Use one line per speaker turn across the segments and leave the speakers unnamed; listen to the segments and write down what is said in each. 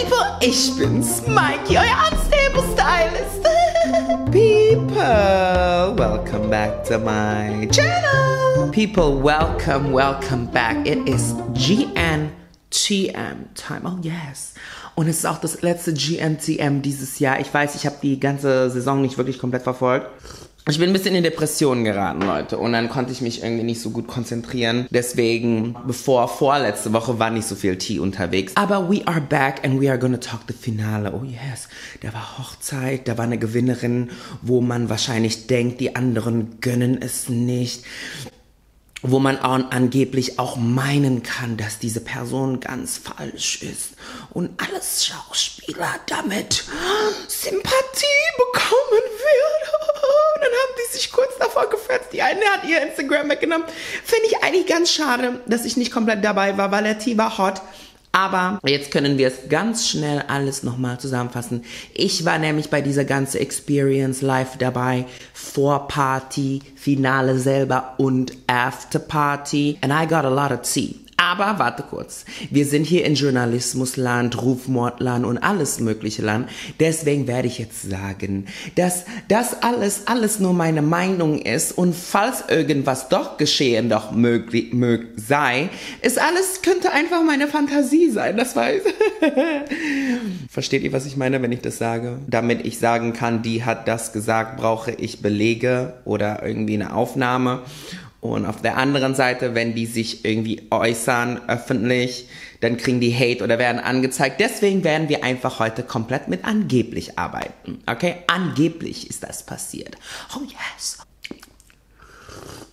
People, ich bin's, Mikey, euer Unstable Stylist. People, welcome back to my channel. People, welcome, welcome back. It is GNTM time. Oh yes. Und es ist auch das letzte GNTM dieses Jahr. Ich weiß, ich habe die ganze Saison nicht wirklich komplett verfolgt. Ich bin ein bisschen in Depressionen geraten, Leute. Und dann konnte ich mich irgendwie nicht so gut konzentrieren. Deswegen, bevor vorletzte Woche war nicht so viel Tee unterwegs. Aber we are back and we are gonna talk the Finale. Oh yes. Da war Hochzeit, da war eine Gewinnerin, wo man wahrscheinlich denkt, die anderen gönnen es nicht wo man an, angeblich auch meinen kann, dass diese Person ganz falsch ist und alles Schauspieler damit Sympathie bekommen Und dann haben die sich kurz davor gefetzt. Die eine hat ihr Instagram weggenommen. Finde ich eigentlich ganz schade, dass ich nicht komplett dabei war, weil der Tee war hot. Aber jetzt können wir es ganz schnell alles nochmal zusammenfassen. Ich war nämlich bei dieser ganzen Experience live dabei. Vor Party, Finale selber und After Party. And I got a lot of tea. Aber warte kurz. Wir sind hier in Journalismusland, Rufmordland und alles mögliche Land. Deswegen werde ich jetzt sagen, dass das alles, alles nur meine Meinung ist und falls irgendwas doch geschehen doch möglich, mög sei, ist alles, könnte einfach meine Fantasie sein, das weiß. Versteht ihr, was ich meine, wenn ich das sage? Damit ich sagen kann, die hat das gesagt, brauche ich Belege oder irgendwie eine Aufnahme. Und auf der anderen Seite, wenn die sich irgendwie äußern öffentlich, dann kriegen die Hate oder werden angezeigt. Deswegen werden wir einfach heute komplett mit angeblich arbeiten. Okay? Angeblich ist das passiert. Oh yes.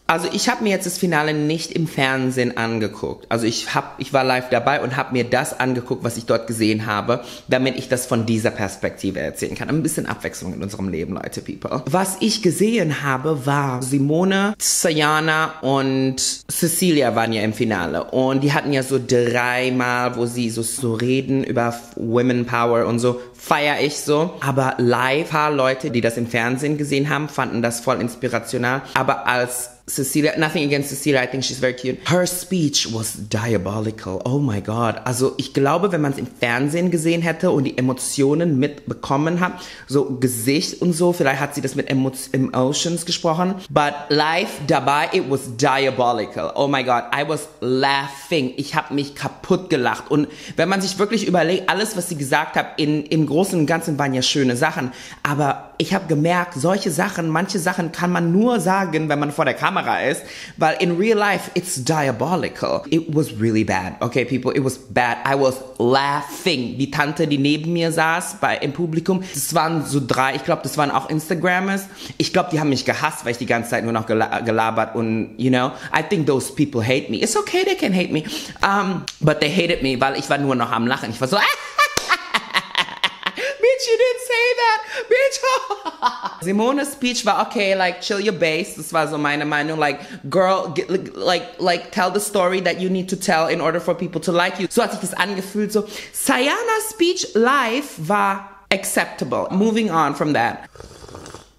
Also ich habe mir jetzt das Finale nicht im Fernsehen angeguckt. Also ich hab, ich war live dabei und habe mir das angeguckt, was ich dort gesehen habe, damit ich das von dieser Perspektive erzählen kann. Ein bisschen Abwechslung in unserem Leben, Leute, people. Was ich gesehen habe, war Simone, Sayana und Cecilia waren ja im Finale und die hatten ja so dreimal, wo sie so, so reden über Women Power und so feier ich so. Aber live, paar Leute, die das im Fernsehen gesehen haben, fanden das voll inspirational. Aber als Cecilia, nothing against Cecilia, I think she's very cute. Her speech was diabolical. Oh my God. Also ich glaube, wenn man es im Fernsehen gesehen hätte und die Emotionen mitbekommen hat, so Gesicht und so, vielleicht hat sie das mit Emo Emotions gesprochen. But live dabei, it was diabolical. Oh my God. I was laughing. Ich habe mich kaputt gelacht. Und wenn man sich wirklich überlegt, alles, was sie gesagt hat, in, im Großen und Ganzen waren ja schöne Sachen. Aber ich habe gemerkt, solche Sachen, manche Sachen kann man nur sagen, wenn man vor der Kamera ist, weil in real life it's diabolical. It was really bad. Okay, people, it was bad. I was laughing. Die Tante, die neben mir saß bei im Publikum, das waren so drei, ich glaube, das waren auch Instagrammers. Ich glaube, die haben mich gehasst, weil ich die ganze Zeit nur noch gelabert und you know, I think those people hate me. It's okay, they can hate me. Um, but they hated me, weil ich war nur noch am Lachen. Ich war so bitch, you didn't say that, bitch. Simone's speech war okay, like chill your bass. Das war so meine Meinung, like girl, get, like like tell the story that you need to tell in order for people to like you. So hat sich das angefühlt. So Sayanas speech live war acceptable. Moving on from that.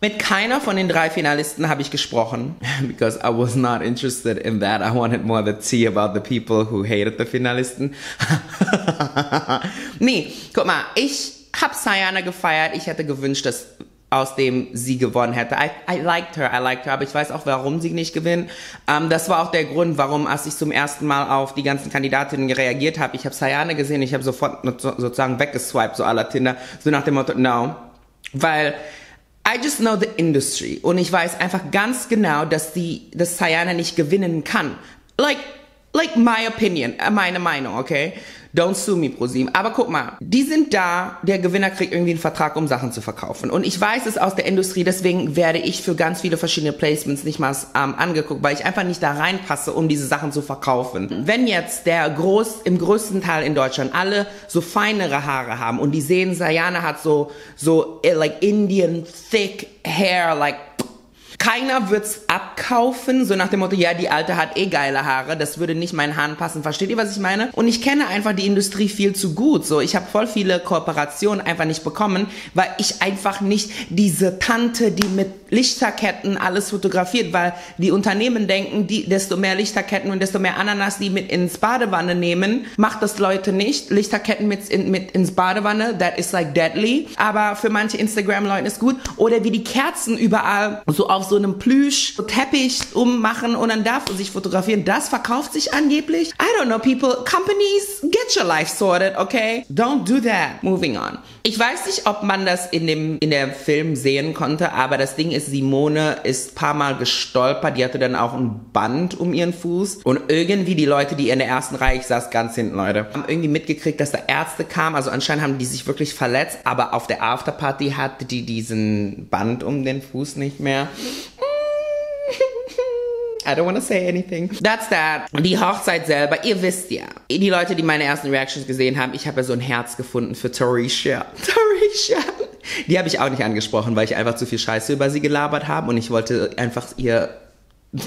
Mit keiner von den drei Finalisten habe ich gesprochen, because I was not interested in that. I wanted more the tea about the people who hated the Finalisten. nee, guck mal, ich hab Sayana gefeiert. Ich hätte gewünscht, dass aus dem sie gewonnen hätte. I, I liked her, I liked her, aber ich weiß auch, warum sie nicht gewinnt. Ähm, das war auch der Grund, warum, als ich zum ersten Mal auf die ganzen Kandidatinnen reagiert habe, ich habe Sayane gesehen, ich habe sofort sozusagen weggeswiped, so aller Tinder, so nach dem Motto, no. Weil I just know the industry und ich weiß einfach ganz genau, dass die, dass Sayana nicht gewinnen kann. Like, like my opinion, äh, meine Meinung, okay? Don't sue me, ProSieben. Aber guck mal, die sind da, der Gewinner kriegt irgendwie einen Vertrag, um Sachen zu verkaufen. Und ich weiß es aus der Industrie, deswegen werde ich für ganz viele verschiedene Placements nicht mal ähm, angeguckt, weil ich einfach nicht da reinpasse, um diese Sachen zu verkaufen. Wenn jetzt der groß, im größten Teil in Deutschland alle so feinere Haare haben und die sehen, Sayana hat so, so, eh, like Indian thick hair, like keiner wird's abkaufen, so nach dem Motto, ja, die Alte hat eh geile Haare, das würde nicht meinen Haaren passen. Versteht ihr, was ich meine? Und ich kenne einfach die Industrie viel zu gut. So, ich habe voll viele Kooperationen einfach nicht bekommen, weil ich einfach nicht diese Tante, die mit Lichterketten alles fotografiert, weil die Unternehmen denken, die, desto mehr Lichterketten und desto mehr Ananas die mit ins Badewanne nehmen, macht das Leute nicht. Lichterketten mit, in, mit ins Badewanne, that is like deadly. Aber für manche Instagram-Leute ist gut. Oder wie die Kerzen überall so auf so einem Plüsch, so Teppich ummachen und dann darf sich fotografieren. Das verkauft sich angeblich. I don't know, people. Companies, get your life sorted, okay? Don't do that. Moving on. Ich weiß nicht, ob man das in dem, in der Film sehen konnte, aber das Ding ist, Simone ist paar Mal gestolpert. Die hatte dann auch ein Band um ihren Fuß. Und irgendwie die Leute, die in der ersten Reihe, ich saß ganz hinten, Leute, haben irgendwie mitgekriegt, dass da Ärzte kamen. Also anscheinend haben die sich wirklich verletzt, aber auf der Afterparty hatte die diesen Band um den Fuß nicht mehr. I don't want to say anything. That's that. Die Hochzeit selber, ihr wisst ja, die Leute, die meine ersten Reactions gesehen haben, ich habe ja so ein Herz gefunden für Tarisha. Tarisha. Die habe ich auch nicht angesprochen, weil ich einfach zu viel Scheiße über sie gelabert habe und ich wollte einfach ihr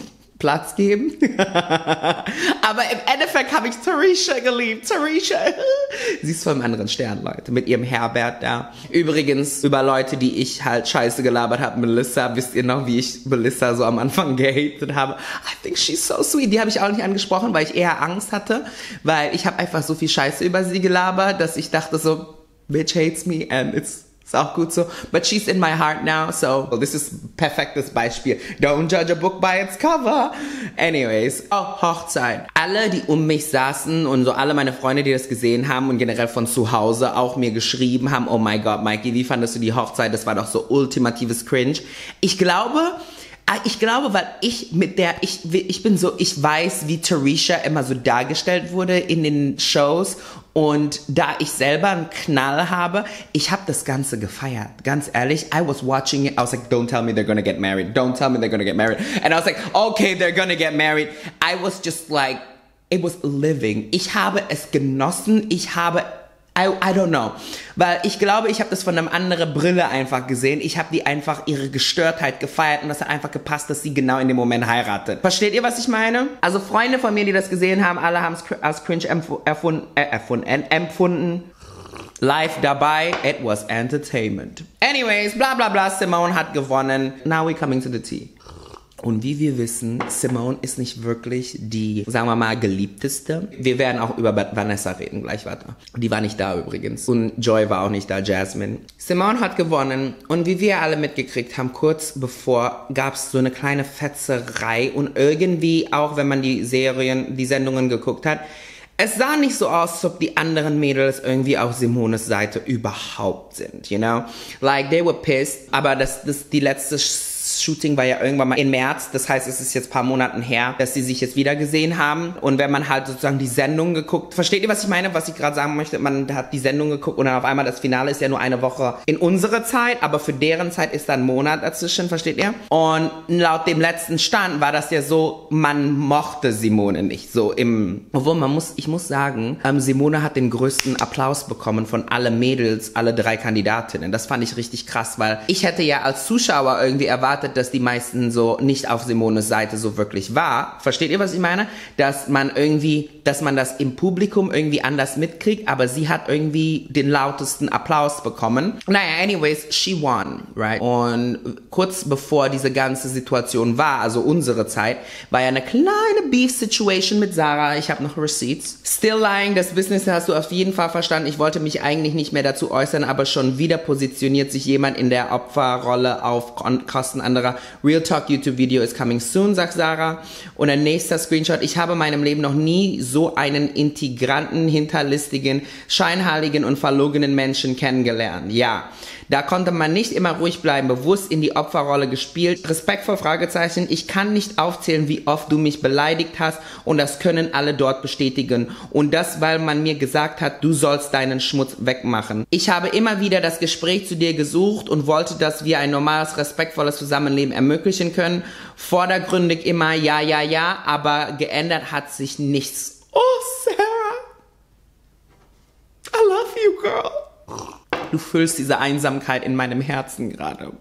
Platz geben. Aber im Endeffekt habe ich Tarisha geliebt. Tarisha. Sie ist vom anderen Stern, Leute. Mit ihrem Herbert da. Übrigens, über Leute, die ich halt scheiße gelabert habe. Melissa, wisst ihr noch, wie ich Melissa so am Anfang gehatet habe? I think she's so sweet. Die habe ich auch nicht angesprochen, weil ich eher Angst hatte. Weil ich habe einfach so viel Scheiße über sie gelabert, dass ich dachte so, bitch hates me and it's ist auch gut so. But she's in my heart now, so this is perfektes Beispiel. Don't judge a book by its cover. Anyways, oh, Hochzeit. Alle, die um mich saßen und so alle meine Freunde, die das gesehen haben und generell von zu Hause auch mir geschrieben haben, oh my God, Mikey, wie fandest du die Hochzeit? Das war doch so ultimatives Cringe. Ich glaube, ich glaube, weil ich mit der, ich, ich bin so, ich weiß, wie Tarisha immer so dargestellt wurde in den Shows und da ich selber einen Knall habe, ich habe das Ganze gefeiert. Ganz ehrlich, I was watching it. I was like, don't tell me they're gonna get married. Don't tell me they're gonna get married. And I was like, okay, they're gonna get married. I was just like, it was living. Ich habe es genossen. Ich habe I, I don't know. Weil ich glaube, ich habe das von einer anderen Brille einfach gesehen. Ich habe die einfach ihre Gestörtheit gefeiert und das hat einfach gepasst, dass sie genau in dem Moment heiratet. Versteht ihr, was ich meine? Also Freunde von mir, die das gesehen haben, alle haben es als cringe erfunden, äh, erfunden, empfunden. Live dabei, it was entertainment. Anyways, bla bla bla, Simone hat gewonnen. Now we coming to the tea. Und wie wir wissen, Simone ist nicht wirklich die, sagen wir mal, geliebteste. Wir werden auch über Vanessa reden, gleich weiter. Die war nicht da übrigens. Und Joy war auch nicht da, Jasmine. Simone hat gewonnen und wie wir alle mitgekriegt haben, kurz bevor gab es so eine kleine Fetzerei und irgendwie, auch wenn man die Serien, die Sendungen geguckt hat, es sah nicht so aus, als ob die anderen Mädels irgendwie auf Simones Seite überhaupt sind, you know? Like, they were pissed, aber das, das, die letzte Shooting war ja irgendwann mal im März. Das heißt, es ist jetzt paar Monaten her, dass sie sich jetzt wieder gesehen haben. Und wenn man halt sozusagen die Sendung geguckt, versteht ihr, was ich meine, was ich gerade sagen möchte? Man hat die Sendung geguckt und dann auf einmal das Finale ist ja nur eine Woche in unserer Zeit, aber für deren Zeit ist da ein Monat dazwischen, versteht ihr? Und laut dem letzten Stand war das ja so, man mochte Simone nicht. So im, obwohl man muss, ich muss sagen, ähm, Simone hat den größten Applaus bekommen von alle Mädels, alle drei Kandidatinnen. Das fand ich richtig krass, weil ich hätte ja als Zuschauer irgendwie erwartet, erwartet, dass die meisten so nicht auf Simones Seite so wirklich war. Versteht ihr, was ich meine? Dass man irgendwie, dass man das im Publikum irgendwie anders mitkriegt, aber sie hat irgendwie den lautesten Applaus bekommen. Naja, anyways, she won, right? Und kurz bevor diese ganze Situation war, also unsere Zeit, war ja eine kleine Beef-Situation mit Sarah. Ich habe noch Receipts. Still lying, das Business hast du auf jeden Fall verstanden. Ich wollte mich eigentlich nicht mehr dazu äußern, aber schon wieder positioniert sich jemand in der Opferrolle auf Kosten anderer. Real Talk YouTube Video is coming soon, sagt Sarah. Und ein nächster Screenshot. Ich habe in meinem Leben noch nie so einen integranten, hinterlistigen, scheinheiligen und verlogenen Menschen kennengelernt. Ja. Da konnte man nicht immer ruhig bleiben, bewusst in die Opferrolle gespielt. Respektvoll Fragezeichen. Ich kann nicht aufzählen, wie oft du mich beleidigt hast und das können alle dort bestätigen. Und das, weil man mir gesagt hat, du sollst deinen Schmutz wegmachen. Ich habe immer wieder das Gespräch zu dir gesucht und wollte, dass wir ein normales, respektvolles Zusammenleben ermöglichen können. Vordergründig immer ja, ja, ja, aber geändert hat sich nichts. Oh, Sarah. I love you, girl. Du füllst diese Einsamkeit in meinem Herzen gerade.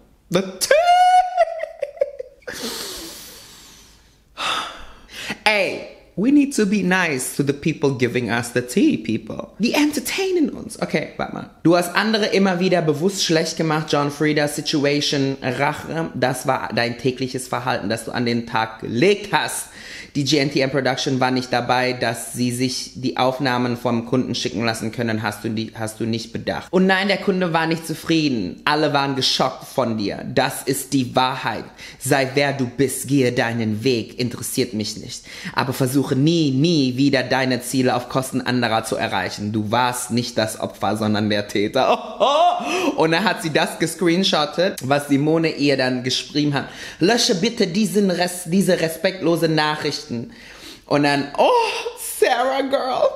Ey, we need to be nice to the people giving us the tea, people. Die entertainen uns. Okay, warte mal. Du hast andere immer wieder bewusst schlecht gemacht. John Frieda, Situation, Rache. Das war dein tägliches Verhalten, das du an den Tag gelegt hast. Die GNTM Production war nicht dabei, dass sie sich die Aufnahmen vom Kunden schicken lassen können, hast du, die, hast du nicht bedacht. Und nein, der Kunde war nicht zufrieden. Alle waren geschockt von dir. Das ist die Wahrheit. Sei wer du bist, gehe deinen Weg, interessiert mich nicht. Aber versuche nie, nie wieder deine Ziele auf Kosten anderer zu erreichen. Du warst nicht das Opfer, sondern der Täter. Und dann hat sie das gescreenshottet, was Simone ihr dann geschrieben hat. Lösche bitte diesen Rest, diese respektlose Nachricht Nachrichten. Und dann, oh, Sarah Girl,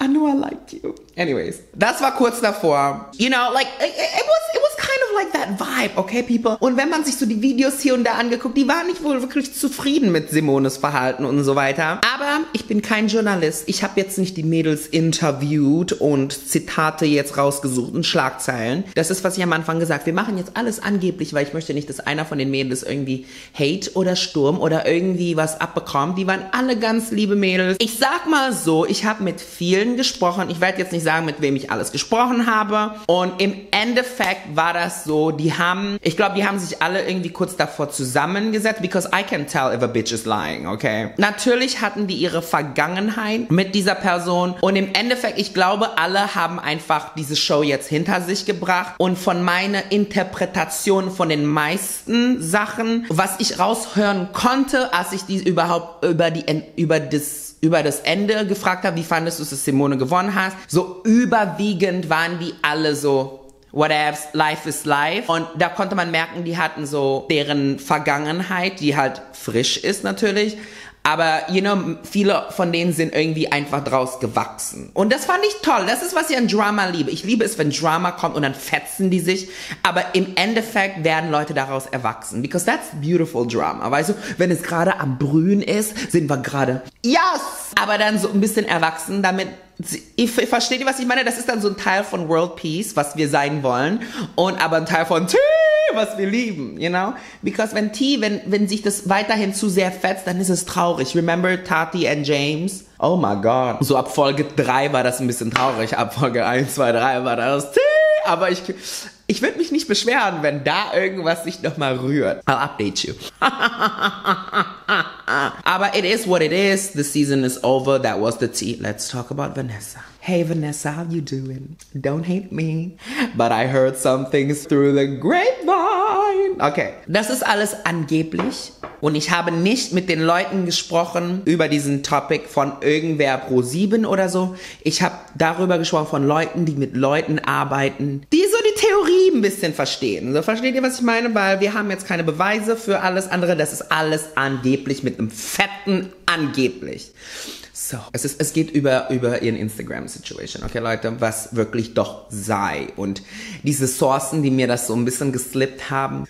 I knew I liked you. Anyways, das war kurz davor. You know, like, it, it was, it was of like that vibe, okay, people? Und wenn man sich so die Videos hier und da angeguckt, die waren nicht wohl wirklich zufrieden mit Simones Verhalten und so weiter. Aber ich bin kein Journalist. Ich habe jetzt nicht die Mädels interviewt und Zitate jetzt rausgesucht und Schlagzeilen. Das ist, was ich am Anfang gesagt Wir machen jetzt alles angeblich, weil ich möchte nicht, dass einer von den Mädels irgendwie Hate oder Sturm oder irgendwie was abbekommt. Die waren alle ganz liebe Mädels. Ich sag mal so, ich habe mit vielen gesprochen. Ich werde jetzt nicht sagen, mit wem ich alles gesprochen habe. Und im Endeffekt war das so, die haben, ich glaube, die haben sich alle irgendwie kurz davor zusammengesetzt, because I can tell if a bitch is lying, okay? Natürlich hatten die ihre Vergangenheit mit dieser Person und im Endeffekt, ich glaube, alle haben einfach diese Show jetzt hinter sich gebracht und von meiner Interpretation von den meisten Sachen, was ich raushören konnte, als ich die überhaupt über die, über das über das Ende gefragt habe, wie fandest du dass Simone gewonnen hast, so überwiegend waren die alle so, whatever, life is life. Und da konnte man merken, die hatten so deren Vergangenheit, die halt frisch ist natürlich, aber, you know, viele von denen sind irgendwie einfach draus gewachsen. Und das fand ich toll. Das ist, was ich an Drama liebe. Ich liebe es, wenn Drama kommt und dann fetzen die sich. Aber im Endeffekt werden Leute daraus erwachsen. Because that's beautiful Drama. Weißt du, wenn es gerade am Brühen ist, sind wir gerade, yes! Aber dann so ein bisschen erwachsen, damit ich, verstehe, was ich meine. Das ist dann so ein Teil von World Peace, was wir sein wollen. Und aber ein Teil von Tea, was wir lieben, you know? Because wenn Tea, wenn, wenn sich das weiterhin zu sehr fetzt, dann ist es traurig. Remember Tati and James? Oh my God. So ab Folge 3 war das ein bisschen traurig. Ab Folge 1, 2, 3 war das Tea. Aber ich, ich würde mich nicht beschweren, wenn da irgendwas sich nochmal rührt. I'll update you. Aber it is what it is. The season is over. That was the tea. Let's talk about Vanessa. Hey Vanessa, how you doing? Don't hate me. But I heard some things through the grapevine. Okay, das ist alles angeblich. Und ich habe nicht mit den Leuten gesprochen über diesen Topic von irgendwer pro 7 oder so. Ich habe darüber gesprochen von Leuten, die mit Leuten arbeiten, die Theorie ein bisschen verstehen. So versteht ihr, was ich meine? Weil wir haben jetzt keine Beweise für alles andere. Das ist alles angeblich mit einem fetten angeblich. So, es, ist, es geht über, über ihren Instagram-Situation, okay, Leute, was wirklich doch sei. Und diese Sourcen, die mir das so ein bisschen geslippt haben,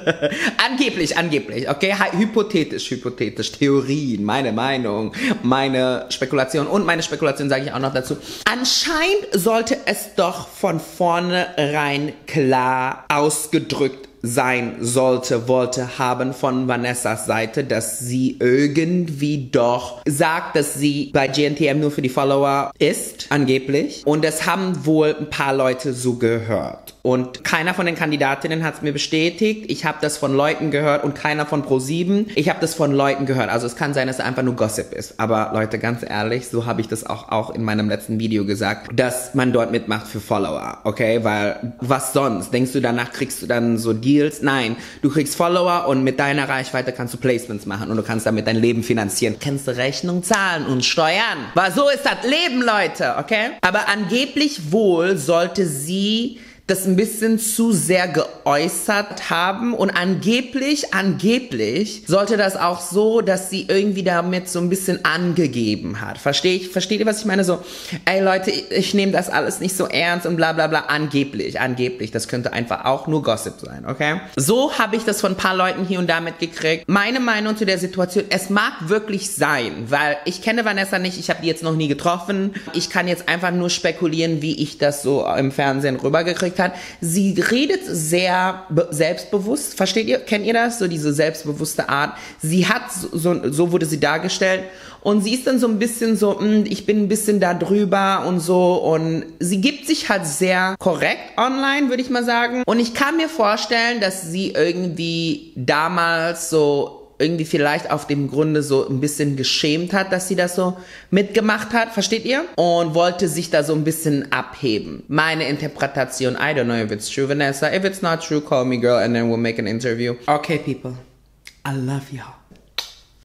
angeblich, angeblich, okay, hypothetisch, hypothetisch, Theorien, meine Meinung, meine Spekulation. Und meine Spekulation sage ich auch noch dazu. Anscheinend sollte es doch von vornherein klar ausgedrückt sein sollte, wollte haben von Vanessas Seite, dass sie irgendwie doch sagt, dass sie bei GNTM nur für die Follower ist, angeblich. Und das haben wohl ein paar Leute so gehört. Und keiner von den Kandidatinnen hat es mir bestätigt. Ich habe das von Leuten gehört und keiner von Pro7. Ich habe das von Leuten gehört. Also es kann sein, dass es einfach nur Gossip ist. Aber Leute, ganz ehrlich, so habe ich das auch, auch in meinem letzten Video gesagt, dass man dort mitmacht für Follower, okay? Weil was sonst? Denkst du, danach kriegst du dann so Deals? Nein, du kriegst Follower und mit deiner Reichweite kannst du Placements machen und du kannst damit dein Leben finanzieren. Kennst du Rechnung zahlen und steuern? Weil so ist das Leben, Leute, okay? Aber angeblich wohl sollte sie das ein bisschen zu sehr geäußert haben und angeblich, angeblich sollte das auch so, dass sie irgendwie damit so ein bisschen angegeben hat. Verstehe ich? Versteht ihr, was ich meine? So, ey Leute, ich, ich nehme das alles nicht so ernst und bla bla bla. Angeblich, angeblich. Das könnte einfach auch nur Gossip sein, okay? So habe ich das von ein paar Leuten hier und da mitgekriegt. Meine Meinung zu der Situation, es mag wirklich sein, weil ich kenne Vanessa nicht, ich habe die jetzt noch nie getroffen. Ich kann jetzt einfach nur spekulieren, wie ich das so im Fernsehen rübergekriegt überzeugt hat. Sie redet sehr selbstbewusst. Versteht ihr? Kennt ihr das? So diese selbstbewusste Art. Sie hat, so, so wurde sie dargestellt. Und sie ist dann so ein bisschen so, hm, ich bin ein bisschen da drüber und so. Und sie gibt sich halt sehr korrekt online, würde ich mal sagen. Und ich kann mir vorstellen, dass sie irgendwie damals so irgendwie vielleicht auf dem Grunde so ein bisschen geschämt hat, dass sie das so mitgemacht hat, versteht ihr? Und wollte sich da so ein bisschen abheben. Meine Interpretation, I don't know if it's true, Vanessa. If it's not true, call me girl and then we'll make an interview. Okay, people. I love y'all.